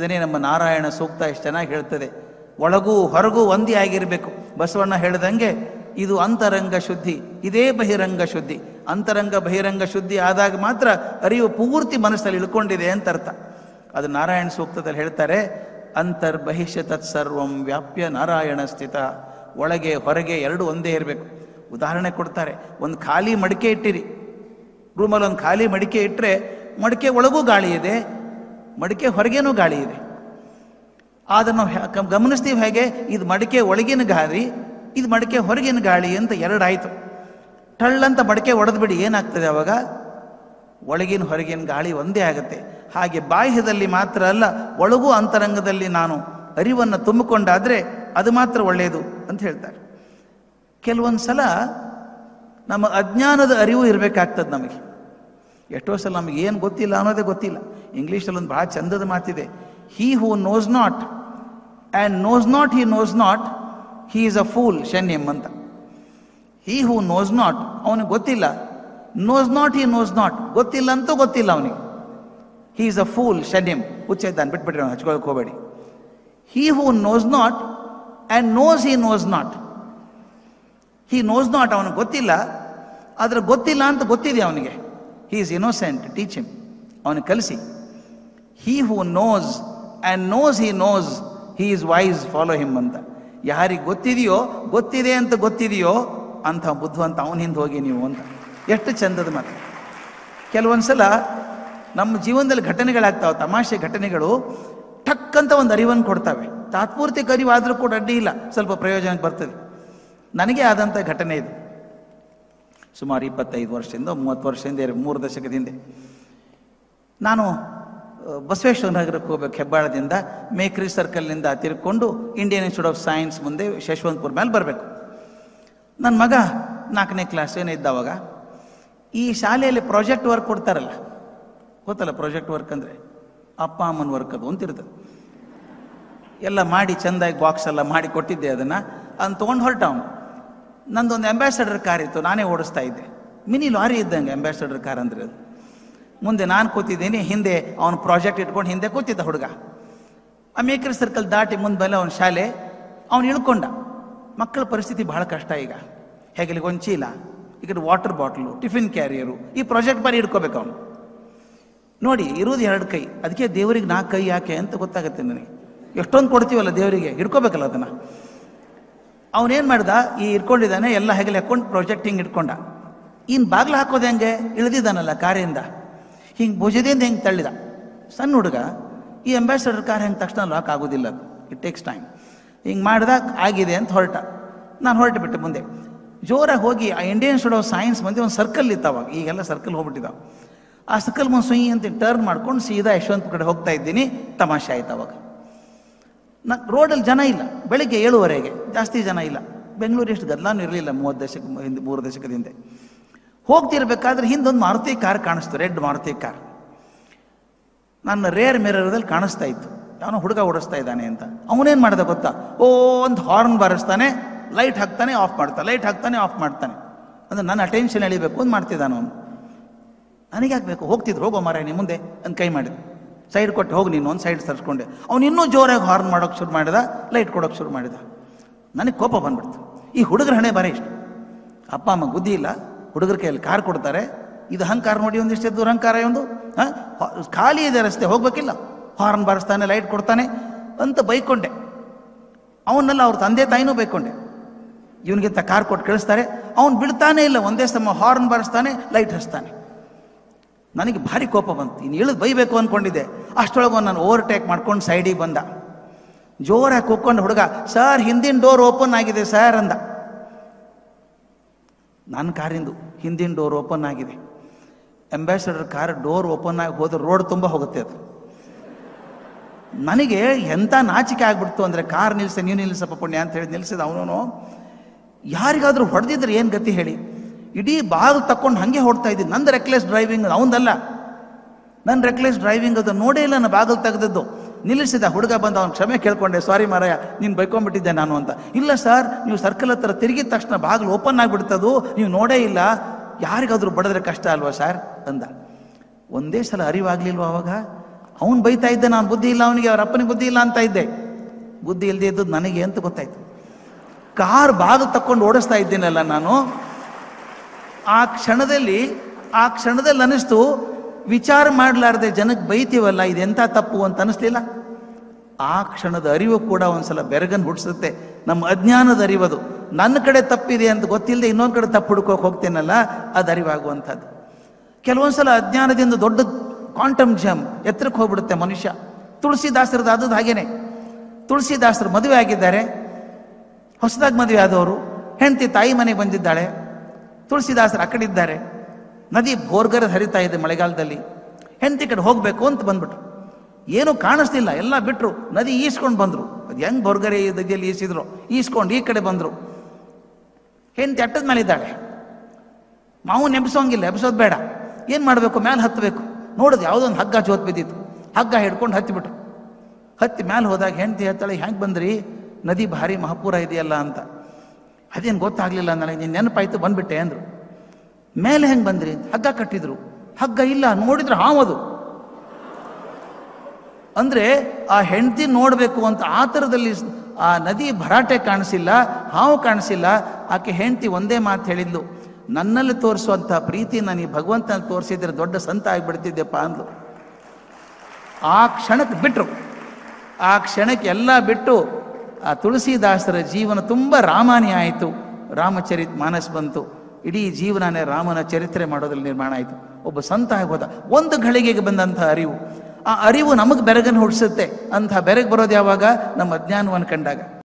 ಇದನ್ನೇ ನಮ್ಮ ನಾರಾಯಣ ಸೂಕ್ತ ಎಷ್ಟು ಚೆನ್ನಾಗಿ ಹೇಳ್ತದೆ. ಒಳಗೂ ಹೊರಗೂ ಒಂದೇ ಆಗಿರಬೇಕು. ಬಸವಣ್ಣ ಹೇಳ್ದಂಗೆ ಇದು ಅಂತರಂಗ ಶುದ್ಧಿ, ಇದೇ ಬಹಿರಂಗ ಶುದ್ಧಿ. ಅಂತರಂಗ ಬಹಿರಂಗ ಶುದ್ಧಿ ಆದಾಗ ಮಾತ್ರ ಅರಿವು ಪೂರ್ತಿ ಮನಸ್ಸಲ್ಲಿ ಇಳ್ಕೊಂಡಿದೆ ಅಂತ ಅರ್ಥ. ಅದು ನಾರಾಯಣ ಸೂಕ್ತದಲ್ಲಿ ಹೇಳ್ತಾರೆ ಅಂತರ್ ಬಹಿಷ್ಯ ತತ್ಸರ್ವಂ ವ್ಯಾಪ್ಯ ನಾರಾಯಣ ಸ್ಥಿತ. ಒಳಗೆ ಹೊರಗೆ ಎರಡು ಒಂದೇ ಇರಬೇಕು. ಉದಾಹರಣೆ ಕೊಡ್ತಾರೆ, ಒಂದು ಖಾಲಿ ಮಡಿಕೆ ಇಟ್ಟಿರಿ. ರೂಮಲ್ಲಿ ಒಂದು ಖಾಲಿ ಮಡಿಕೆ ಇಟ್ಟರೆ ಮಡಿಕೆ ಒಳಗೂ ಗಾಳಿ ಇದೆ ಮಡಿಕೆ ಹೊರಗೇನೂ ಗಾಳಿ ಇದೆ. ಆದರೆ ನಾವು ಗಮನಿಸ್ತೀವಿ ಹೇಗೆ, ಇದು ಮಡಿಕೆ ಒಳಗಿನ ಗಾಳಿ, ಇದು ಮಡಿಕೆ ಹೊರಗಿನ ಗಾಳಿ ಅಂತ ಎರಡಾಯಿತು. ಟಳ್ಳಂತ ಮಡಿಕೆ ಒಡೆದ್ಬಿಡಿ ಏನಾಗ್ತದೆ ಅವಾಗ? ಒಳಗಿನ ಹೊರಗಿನ ಗಾಳಿ ಒಂದೇ ಆಗುತ್ತೆ. ಹಾಗೆ ಬಾಹ್ಯದಲ್ಲಿ ಮಾತ್ರ ಅಲ್ಲ, ಒಳಗೂ ಅಂತರಂಗದಲ್ಲಿ ನಾನು ಅರಿವನ್ನು ತುಂಬಿಕೊಂಡಾದರೆ ಅದು ಮಾತ್ರ ಒಳ್ಳೆಯದು ಅಂತ ಹೇಳ್ತಾರೆ. ಕೆಲವೊಂದು ಸಲ ನಮ್ಮ ಅಜ್ಞಾನದ ಅರಿವು ಇರಬೇಕಾಗ್ತದೆ ನಮಗೆ. ಎಷ್ಟೋ ಸಲ ನಮಗೆ ಏನು ಗೊತ್ತಿಲ್ಲ ಅನ್ನೋದೇ ಗೊತ್ತಿಲ್ಲ. ಇಂಗ್ಲೀಷಲ್ಲಿ ಒಂದು ಭಾಳ ಚಂದದ ಮಾತಿದೆ. He who knows not and knows not he knows not he is a fool shun him ಅಂತ. ಹೀ ಹೂ ನೋಸ್ ನಾಟ್ ಅವನಿಗೆ ಗೊತ್ತಿಲ್ಲ. Knows not he knows not ಗೊತ್ತಿಲ್ಲ ಅಂತೂ ಗೊತ್ತಿಲ್ಲ ಅವನಿಗೆ. He is a fool ಶನ್ಯಂ. ಹುಚ್ಚಿದ್ದಾನೆ ಬಿಟ್ಬಿಟ್ರೆ ಅವ್ನು ಹಚ್ಕೊಳಕ್ಕೆ ಹೋಗಬೇಡಿ. He who knows not and knows he knows not he knows not ಅವನಿಗೆ ಗೊತ್ತಿಲ್ಲ. ಆದರೆ ಗೊತ್ತಿಲ್ಲ ಅಂತ ಗೊತ್ತಿದೆ ಅವನಿಗೆ. He is innocent teach him ಅವನಿಗೆ ಕಲಿಸಿ. He who knows and knows he knows he is wise follow him ಅಂತ. ಯಾರಿಗೆ ಗೊತ್ತಿದೆಯೋ, ಗೊತ್ತಿದೆ ಅಂತ ಗೊತ್ತಿದೆಯೋ, ಅಂಥ ಬುದ್ಧವಂತ ಅವನ ಹಿಂದೆ ಹೋಗಿ ನೀವು ಅಂತ. ಎಷ್ಟು ಚಂದದ ಮಾತು. ಕೆಲವೊಂದು ಸಲ ನಮ್ಮ ಜೀವನದಲ್ಲಿ ಘಟನೆಗಳಾಗ್ತಾವೆ, ತಮಾಷೆ ಘಟನೆಗಳು ಟಕ್ ಅಂತ ಒಂದು ಅರಿವನ್ನು ಕೊಡ್ತವೆ. ತಾತ್ಪೂರ್ತಿಕ ಅರಿವು ಆದರೂ ಕೂಡ ಅಡ್ಡಿ ಇಲ್ಲ, ಸ್ವಲ್ಪ ಪ್ರಯೋಜನಕ್ಕೆ ಬರ್ತದೆ. ನನಗೆ ಆದಂಥ ಘಟನೆ ಇದು. ಸುಮಾರು ಇಪ್ಪತ್ತೈದು ವರ್ಷದಿಂದ, ಮೂವತ್ತು ವರ್ಷದಿಂದ, ಎರಡು- ಮೂರು ದಶಕದಿಂದ. ನಾನು ಬಸವೇಶ್ವರ ನಗರಕ್ಕೆ ಹೋಗ್ಬೇಕು ಹೆಬ್ಬಾಳದಿಂದ, ಮೇಕ್ರಿ ಸರ್ಕಲ್ನಿಂದ ತಿರ್ಕೊಂಡು ಇಂಡಿಯನ್ ಇನ್ಸ್ಟಿಟ್ಯೂಟ್ ಆಫ್ ಸೈನ್ಸ್ ಮುಂದೆ ಯಶವಂತಪುರ ಮೇಲೆ ಬರಬೇಕು. ನನ್ನ ಮಗ ನಾಲ್ಕನೇ ಕ್ಲಾಸ್ ಏನೋ ಇದ್ದಾವಾಗ, ಈ ಶಾಲೆಯಲ್ಲಿ ಪ್ರಾಜೆಕ್ಟ್ ವರ್ಕ್ ಕೊಡ್ತಾರಲ್ಲ, ಗೊತ್ತಲ್ಲ ಪ್ರಾಜೆಕ್ಟ್ ವರ್ಕ್ ಅಂದರೆ? ಅಪ್ಪ ಅಮ್ಮನ ವರ್ಕ್ ಅದು ಅಂತಿರ್ತದೆ ಎಲ್ಲ ಮಾಡಿ ಚೆಂದಾಗಿ ಬಾಕ್ಸ್ ಎಲ್ಲ ಮಾಡಿ ಕೊಟ್ಟಿದ್ದೆ ಅದನ್ನು ಅದನ್ನು ತೊಗೊಂಡು ಹೊರಟ ಅವನು. ನಂದೊಂದು ಅಂಬಾಸಡರ್ ಕಾರ್ ಇತ್ತು, ನಾನೇ ಓಡಿಸ್ತಾ ಇದ್ದೆ. ಮಿನಿ ಲಾರಿ ಇದ್ದಂಗೆ ಅಂಬಾಸಡರ್ ಕಾರ್ ಅಂದರೆ ಅದು. ಮುಂದೆ ನಾನು ಕೂತಿದ್ದೀನಿ, ಹಿಂದೆ ಅವನು ಪ್ರಾಜೆಕ್ಟ್ ಇಟ್ಕೊಂಡು ಹಿಂದೆ ಕೂತಿದ್ದ ಹುಡುಗ. ಆ ಮೇಕರ್ ಸರ್ಕಲ್ ದಾಟಿ ಮುಂದೆ ಅವನ ಶಾಲೆ, ಅವನು ಇಳ್ಕೊಂಡ. ಮಕ್ಕಳ ಪರಿಸ್ಥಿತಿ ಬಹಳ ಕಷ್ಟ ಈಗ. ಹೆಗಲಿಗೆ ಒಂದು ಚೀಲ ಈಗ ವಾಟರ್ ಬಾಟ್ಲು ಟಿಫಿನ್ ಕ್ಯಾರಿಯರು ಈ ಪ್ರಾಜೆಕ್ಟ್ ಬಾರಿ ಹಿಡ್ಕೋಬೇಕು ಅವನು. ನೋಡಿ ಇರೋದು ಎರಡು ಕೈ. ಅದಕ್ಕೆ ದೇವರಿಗೆ ನಾಲ್ಕು ಕೈ ಯಾಕೆ ಅಂತ ಗೊತ್ತಾಗುತ್ತೆ ನನಗೆ. ಎಷ್ಟೊಂದು ಕೊಡ್ತೀವಲ್ಲ ದೇವರಿಗೆ? ಹಿಡ್ಕೋಬೇಕಲ್ಲ ಅದನ್ನು. ಅವನೇನು ಮಾಡ್ದ? ಈ ಇಟ್ಕೊಂಡಿದ್ದಾನೆ ಎಲ್ಲ ಹೆಗಲಿ ಹಾಕೊಂಡು ಪ್ರಾಜೆಕ್ಟ್ ಹಿಂಗೆ ಇಟ್ಕೊಂಡ. ಇನ್ನು ಬಾಗಿಲು ಹಾಕೋದು ಹೆಂಗೆ? ಇಳಿದಿದ್ದಾನಲ್ಲ ಕಾರಿಂದ ಹಿಂಗೆ ಭುಜದಿಂದ ಹೆಂಗೆ ತಳ್ಳಿದ. ಸಣ್ಣ ಹುಡುಗ, ಈ ಅಂಬಾಸಿಡರ್ ಕಾರ್ ಹೆಂಗೆ ತಕ್ಷಣ ಲಾಕ್ ಆಗೋದಿಲ್ಲ ಇಟ್ ಟೇಕ್ಸ್ ಟೈಮ್ ಹಿಂಗೆ ಮಾಡಿದಾಗ ಆಗಿದೆ ಅಂತ ಹೊರಟ. ನಾನು ಹೊರಟು ಬಿಟ್ಟೆ ಮುಂದೆ. ಜೋರಾಗಿ ಹೋಗಿ ಆ ಇಂಡಿಯನ್ ಸ್ಟೂಡ್ ಆಫ್ ಸೈನ್ಸ್ ಮಂದಿ ಒಂದು ಸರ್ಕಲ್ ಇತ್ತು ಅವಾಗ. ಈಗೆಲ್ಲ ಸರ್ಕಲ್ ಹೋಗ್ಬಿಟ್ಟಿದ್ದಾವೆ ಆ ಸರ್ಕಲ್ ಮುಂದೆ ಸುಯಿ ಅಂತ ಟರ್ನ್ ಮಾಡ್ಕೊಂಡು ಸೀದಾ ಯಶವಂತ ಕಡೆ ಹೋಗ್ತಾ ಇದ್ದೀನಿ. ತಮಾಷೆ ಆಯ್ತು ಅವಾಗ. ನ ರೋಡಲ್ಲಿ ಜನ ಇಲ್ಲ. ಬೆಳಿಗ್ಗೆ ಏಳುವರೆಗೆ. ಜಾಸ್ತಿ ಜನ ಇಲ್ಲ. ಬೆಂಗಳೂರು ಎಷ್ಟು ಗದ್ದಲಾನು ಇರಲಿಲ್ಲ ಮೂವತ್ತು ದಶಕ, ಹಿಂದೆ ಮೂರು ದಶಕದ ಹಿಂದೆ. ಹೋಗ್ತಿರ್ಬೇಕಾದ್ರೆ ಹಿಂದೊಂದು ಮಾರುತಿ ಕಾರ್ ಕಾಣಿಸ್ತು, ರೆಡ್ ಮಾರುತಿ ಕಾರ್. ನನ್ನ ರೇರ್ ಮಿರರ್ದಲ್ಲಿ ಕಾಣಿಸ್ತಾ ಇತ್ತು. ಅವನು ಹುಡುಗ ಓಡಿಸ್ತಾ ಇದ್ದಾನೆ ಅಂತ. ಅವನೇನು ಮಾಡಿದೆ ಗೊತ್ತಾ? ಓ, ಒಂದು ಹಾರ್ನ್ ಬಾರಿಸ್ತಾನೆ ಲೈಟ್ ಹಾಕ್ತಾನೆ ಆಫ್ ಮಾಡ್ತಾನೆ ಲೈಟ್ ಹಾಕ್ತಾನೆ ಆಫ್ ಮಾಡ್ತಾನೆ. ಅಂದ್ರೆ ನನ್ನ ಅಟೆನ್ಷನ್ ಎಳಿಬೇಕು ಅಂತ ಮಾಡ್ತಿದ್ದಾನು ಅವನು. ನನಗೆ ಬೇಕು ಹೋಗ್ತಿದ್ರು, ಹೋಗೋ ಮಾರಾಯ ನೀ ಮುಂದೆ ಅಂತ ಕೈ ಮಾಡಿದೆ. ಸೈಡ್ ಕೊಟ್ಟು ಹೋಗಿ ನೀನು, ಒಂದು ಸೈಡ್ ಸರ್ಸ್ಕೊಂಡೆ. ಅವ್ನು ಇನ್ನೂ ಜೋರಾಗಿ ಹಾರ್ನ್ ಮಾಡೋಕೆ ಶುರು ಮಾಡಿದ ಲೈಟ್ ಕೊಡೋಕೆ ಶುರು ಮಾಡಿದ. ನನಗೆ ಕೋಪ ಬಂದ್ಬಿಡ್ತು. ಈ ಹುಡುಗರ ಹಣೆ ಬರೀ ಇಷ್ಟು. ಅಪ್ಪ, ಅಮ್ಮ, ಬುದ್ಧಿ ಇಲ್ಲ. ಹುಡುಗರ ಕೈಯಲ್ಲಿ ಕಾರ್ ಕೊಡ್ತಾರೆ. ಇದು ಅಹಂಕಾರ ನೋಡಿ ಒಂದಿಷ್ಟು ದೂರ ಅಹಂಕಾರ ಒಂದು ಹಾಂ? ಖಾಲಿ ಇದೆ ರಸ್ತೆ, ಹೋಗ್ಬೇಕಿಲ್ಲ. ಹಾರ್ನ್ ಬಾರಿಸ್ತಾನೆ ಲೈಟ್ ಕೊಡ್ತಾನೆ ಅಂತ ಬೈಕೊಂಡೆ. ಅವನ್ನೆಲ್ಲ ಅವ್ರ ತಂದೆ ತಾಯಿನೂ ಬೈಕೊಂಡೆ. ಇವನಿಗಿಂತ ಕಾರ್ ಕೊಟ್ಟು ಕಳಿಸ್ತಾರೆ. ಅವನು ಬಿಡ್ತಾನೆ ಇಲ್ಲ, ಒಂದೇ ಸಮ ಹಾರ್ನ್ ಬಾರಿಸ್ತಾನೆ ಲೈಟ್ ಹಚ್ತಾನೆ. ನನಗೆ ಭಾರಿ ಕೋಪ ಬಂತು. ಇನ್ನು ಇಳಿದು ಬೈಬೇಕು ಅಂದ್ಕೊಂಡಿದ್ದೆ ಅಷ್ಟರೊಳಗೆ ನಾನು ಓವರ್ಟೇಕ್ ಮಾಡ್ಕೊಂಡು ಸೈಡಿಗೆ ಬಂದ. ಜೋರಾಗಿ ಕೂತ್ಕೊಂಡು ಹುಡುಗ ಸರ್ ಹಿಂದಿನ ಡೋರ್ ಓಪನ್ ಆಗಿದೆ ಸರ್ ಅಂದ. ನನ್ನ ಕಾರಿಂದು ಹಿಂದಿನ ಡೋರ್ ಓಪನ್ ಆಗಿದೆ. ಅಂಬಾಸಡರ್ ಕಾರ್ ಡೋರ್ ಓಪನ್ ಆಗಿ ಹೋದ್ರೆ ರೋಡ್ ತುಂಬ ಹೋಗುತ್ತೆ ಅದು. ನನಗೆ ಎಂಥ ನಾಚಿಕೆ ಆಗ್ಬಿಡ್ತು ಅಂದರೆ ಕಾರ್ ನಿಲ್ಸ ನೀವು ನಿಲ್ಲಿಸಪ್ಪ ಪುಣ್ಯ ಅಂತ ಹೇಳಿ ನಿಲ್ಸಿದ ಅವನು ಯಾರಿಗಾದ್ರೂ ಹೊಡೆದಿದ್ರೆ ಏನು ಗತಿ ಹೇಳಿ? ಇಡೀ ಬಾಗಿಲು ತಕ್ಕೊಂಡು ಹಾಗೆ ಹೊಡ್ತಾ ಇದ್ದೀನಿ. ನಂದು ರೆಕ್ಲೆಸ್ ಡ್ರೈವಿಂಗ್ ಅವನದಲ್ಲ. ನನ್ನ ರೆಕ್ಲೆಸ್ ಡ್ರೈವಿಂಗ್ ಅದು ನೋಡೇ ಇಲ್ಲ, ನಾನು ಬಾಗಿಲು ತೆಗೆದದ್ದು. ನಿಲ್ಲಿಸಿದ ಹುಡುಗ ಬಂದು ಅವ್ನು ಕ್ಷಮೆ ಕೇಳ್ಕೊಂಡೆ ಸಾರಿ ಮಾರಾಯ, ನೀನು ಬೈಕೊಂಡ್ಬಿಟ್ಟಿದ್ದೆ ನಾನು ಅಂತ. ಇಲ್ಲ ಸರ್ ನೀವು ಸರ್ಕಲ್ ಹತ್ರ ತಿರುಗಿದ ತಕ್ಷಣ ಬಾಗಿಲು ಓಪನ್ ಆಗಿಬಿಡ್ತದು, ನೀವು ನೋಡೇ ಇಲ್ಲ. ಯಾರಿಗಾದ್ರೂ ಬಡದ್ರೆ ಕಷ್ಟ ಅಲ್ವಾ ಸರ್ ಅಂದ. ಒಂದೇ ಸಲ ಅರಿವಾಗಲಿಲ್ವ ಅವಾಗ? ಅವನು ಬೈತಾ ಇದ್ದೆ, ನಾನು ಬುದ್ಧಿ ಇಲ್ಲ ಅವನಿಗೆ, ಅವ್ರ ಅಪ್ಪನಿಗೆ ಬುದ್ಧಿ ಇಲ್ಲ ಅಂತ ಇದ್ದೆ. ಬುದ್ಧಿ ಇಲ್ಲದೆ ಇದ್ದದ್ದು ನನಗೆ ಅಂತ ಗೊತ್ತಾಯ್ತು. ಕಾರ್ ಬಾಗಿಲು ತಕ್ಕೊಂಡು ಓಡಿಸ್ತಾ ಇದ್ದೀನಲ್ಲ ನಾನು. ಆ ಕ್ಷಣದಲ್ಲಿ ಆ ಕ್ಷಣದಲ್ಲಿ ಅನಿಸ್ತು ವಿಚಾರ ಮಾಡಲಾರ್ದೆ ಜನಕ್ಕೆ ಬೈತೀವಲ್ಲ ಇದೆಂಥ ತಪ್ಪು ಅಂತ ಅನಿಸ್ಲಿಲ್ಲ. ಆ ಕ್ಷಣದ ಅರಿವು ಕೂಡ ಒಂದ್ಸಲ ಬೆರಗನ್ನು ಹುಡ್ಸುತ್ತೆ. ನಮ್ಮ ಅಜ್ಞಾನದ ಅರಿವದು ನನ್ನ ಕಡೆ ತಪ್ಪಿದೆ ಅಂತ ಗೊತ್ತಿಲ್ಲದೆ ಇನ್ನೊಂದು ಕಡೆ ತಪ್ಪು ಹುಡ್ಕೋಕೆ ಹೋಗ್ತೇನಲ್ಲ, ಅದು ಅರಿವಾಗುವಂಥದ್ದು. ಕೆಲವೊಂದ್ಸಲ ಅಜ್ಞಾನದಿಂದ ದೊಡ್ಡ ಕ್ವಾಂಟಮ್ ಜಮ್ ಎತ್ತರಕ್ಕೆ ಹೋಗ್ಬಿಡುತ್ತೆ ಮನುಷ್ಯ. ತುಳಸಿದಾಸರದ ಆದದ್ದು ಹಾಗೇನೆ. ತುಳಸಿದಾಸರು ಮದುವೆ ಆಗಿದ್ದಾರೆ. ಹೊಸದಾಗಿ ಮದುವೆ ಆದವರು. ಹೆಂಡತಿ ತಾಯಿ ಮನೆಗೆ ಬಂದಿದ್ದಾಳೆ. ತುಳಸಿದಾಸರು ಆ ಕಡೆ ಇದ್ದಾರೆ. ನದಿ ಬೋರ್ಗರ ಹರಿತಾ ಇದೆ ಮಳೆಗಾಲದಲ್ಲಿ. ಹೆಂಡತಿ ಕಡೆ ಹೋಗಬೇಕು ಅಂತ ಬಂದ್ಬಿಟ್ರು. ಏನೂ ಕಾಣಿಸ್ತಿಲ್ಲ, ಎಲ್ಲ ಬಿಟ್ಟರು ನದಿ ಈಸ್ಕೊಂಡು ಬಂದರು. ಅದು ಹೆಂಗೆ ಬೋರ್ಗರೆ ನದಿಯಲ್ಲಿ ಈಸಿದ್ರು? ಈಸ್ಕೊಂಡು ಈ ಕಡೆ ಬಂದರು. ಹೆಂಡತಿ ಅಟ್ಟದ ಮೇಲೆ ಇದ್ದಾಳೆ. ಮಾವು ನೆಬ್ಸೋಂಗಿಲ್ಲ, ಎಬ್ಸೋದು ಬೇಡ. ಏನು ಮಾಡಬೇಕು? ಮ್ಯಾಲೆ ಹತ್ತಬೇಕು ನೋಡೋದು ಯಾವುದೋ ಒಂದು ಹಗ್ಗ ಜೋತ್ ಬಿದ್ದಿತ್ತು. ಹಗ್ಗ ಹಿಡ್ಕೊಂಡು ಹತ್ತಿಬಿಟ್ರು. ಹತ್ತಿ ಮ್ಯಾಲೆ ಹೋದಾಗ ಹೆಂಡತಿ ಹತ್ತಾಳೆ ಹೆಂಗೆ ಬಂದ್ರಿ? ನದಿ ಭಾರಿ ಮಹಾಪೂರ ಇದೆಯಲ್ಲ ಅಂತ. ಅದೇನು ಗೊತ್ತಾಗಲಿಲ್ಲ ನನಗೆ, ನೀನು ನೆನಪಾಯ್ತು ಬಂದ್ಬಿಟ್ಟೆ ಅಂದರು. ಮೇಲೆ ಹೆಂಗೆ ಬಂದ್ರಿ? ಹಗ್ಗ ಕಟ್ಟಿದ್ರು. ಹಗ್ಗ ಇಲ್ಲ ನೋಡಿದ್ರೆ ಹಾವದು. ಅಂದರೆ ಆ ಹೆಂಡತಿ ನೋಡಬೇಕು ಅಂತ ಆ ಆ ನದಿ ಭರಾಟೆ ಕಾಣಿಸಿಲ್ಲ, ಹಾವು ಕಾಣಿಸಿಲ್ಲ. ಆಕೆ ಹೆಂಡತಿ ಒಂದೇ ಮಾತು ಹೇಳಿದ್ಲು, ನನ್ನಲ್ಲಿ ತೋರಿಸುವಂಥ ಪ್ರೀತಿ ನಾನು ಈ ಭಗವಂತನಲ್ಲಿ ತೋರಿಸಿದ್ರೆ ದೊಡ್ಡ ಸಂತ ಆಗಿಬಿಡ್ತಿದ್ದೆಪ್ಪ ಅಂದ್ಲು. ಆ ಕ್ಷಣಕ್ಕೆ ಬಿಟ್ಟರು ಆ ಕ್ಷಣಕ್ಕೆ ಎಲ್ಲ ಬಿಟ್ಟು ಆ ತುಳಸಿದಾಸರ ಜೀವನ ತುಂಬ ರಾಮಾನಿ ಆಯಿತು. ರಾಮಚರಿತ್ ಮಾನಸ್ ಬಂತು. ಇಡೀ ಜೀವನನೇ ರಾಮನ ಚರಿತ್ರೆ ಮಾಡೋದ್ರಲ್ಲಿ ನಿರ್ಮಾಣ ಆಯಿತು. ಒಬ್ಬ ಸಂತ ಆಗೋದ ಒಂದು ಘಳಿಗೆಗೆ ಬಂದಂಥ ಅರಿವು. ಆ ಅರಿವು ನಮಗೆ ಬೆರಗನ್ನು ಹುಡ್ಸುತ್ತೆ. ಅಂಥ ಬೆರಗು ಬರೋದು ಯಾವಾಗ? ನಮ್ಮ ಅಜ್ಞಾನವನ್ನು ಕಂಡಾಗ.